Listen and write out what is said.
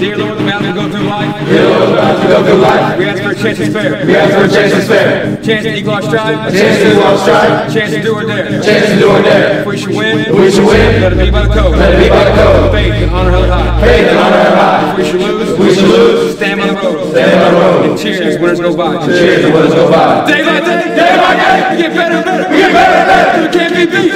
Dear Lord, the mountains we go through life. Dear Lord, the mountains we go through life. We ask for a chance to spare. We ask for a chance to spare. Chance to equal our strive. A chance to equal our strive. Chance to do or dare. Chance to do or dare. If we should win. If we should win. Let it be by the code. Let it be by the code. Faith and honor held high. Faith and honor held high. If we should lose. If we should lose. Stand by the road. Stand by the road. And cheers as winners go by. Cheers as winners go by. Day by day. Day by day. we Get better. and better. We get better and better. We can't be beat.